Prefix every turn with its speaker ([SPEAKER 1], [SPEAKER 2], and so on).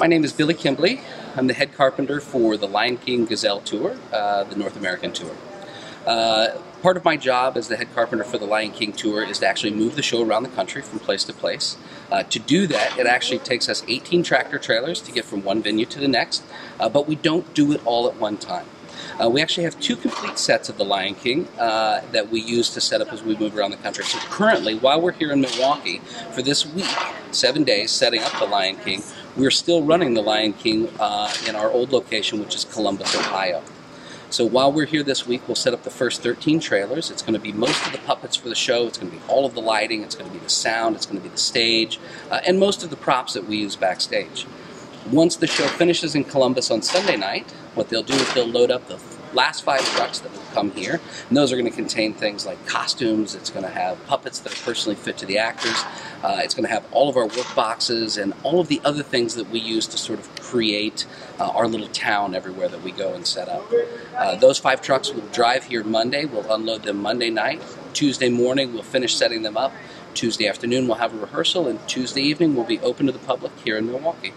[SPEAKER 1] My name is Billy Kimbley. I'm the head carpenter for the Lion King Gazelle Tour, uh, the North American Tour. Uh, part of my job as the head carpenter for the Lion King Tour is to actually move the show around the country from place to place. Uh, to do that, it actually takes us 18 tractor trailers to get from one venue to the next, uh, but we don't do it all at one time. Uh, we actually have two complete sets of The Lion King uh, that we use to set up as we move around the country. So currently, while we're here in Milwaukee, for this week, seven days, setting up The Lion King, we're still running The Lion King uh, in our old location, which is Columbus, Ohio. So while we're here this week, we'll set up the first 13 trailers. It's going to be most of the puppets for the show. It's going to be all of the lighting. It's going to be the sound. It's going to be the stage, uh, and most of the props that we use backstage. Once the show finishes in Columbus on Sunday night, what they'll do is they'll load up the last five trucks that come here. And those are going to contain things like costumes. It's going to have puppets that are personally fit to the actors. Uh, it's going to have all of our work boxes and all of the other things that we use to sort of create uh, our little town everywhere that we go and set up. Uh, those five trucks will drive here Monday. We'll unload them Monday night. Tuesday morning, we'll finish setting them up. Tuesday afternoon, we'll have a rehearsal, and Tuesday evening, we'll be open to the public here in Milwaukee.